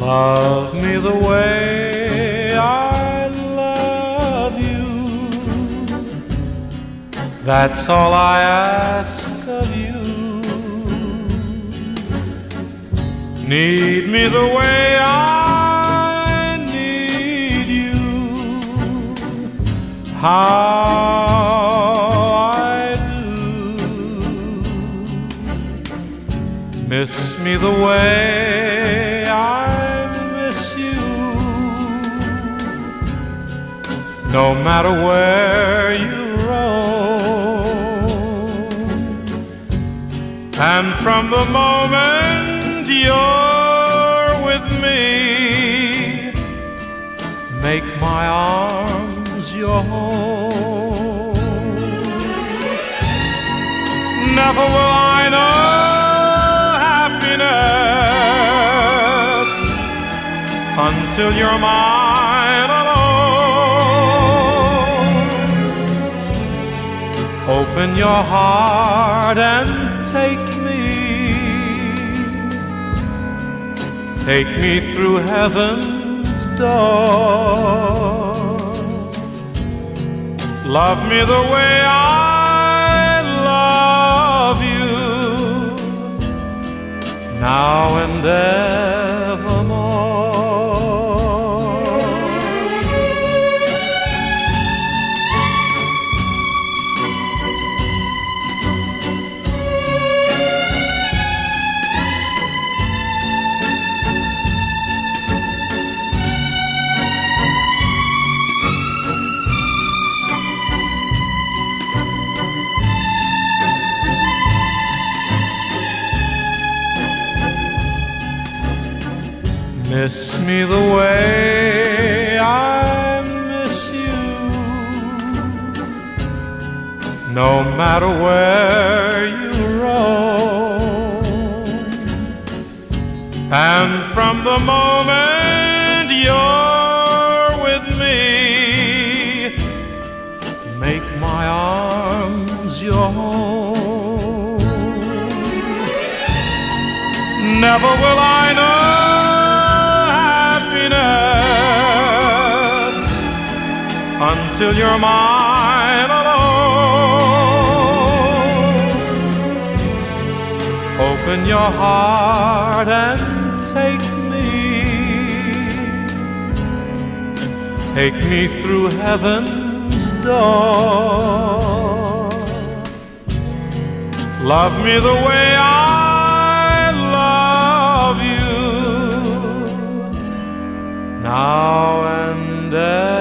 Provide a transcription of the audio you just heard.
Love me the way I love you. That's all I ask of you. Need me the way I need you. How I do. Miss me the way No matter where you roam. And from the moment you're with me, make my arms your home. Never will I know happiness until you're mine Open your heart and take me. Take me through heaven's door. Love me the way I Miss me the way I miss you. No matter where you roam. And from the moment you're with me, make my arms your home. Never will I know until you're mine alone. Open your heart and take me. Take me through heaven's door. Love me the way I love you now and then.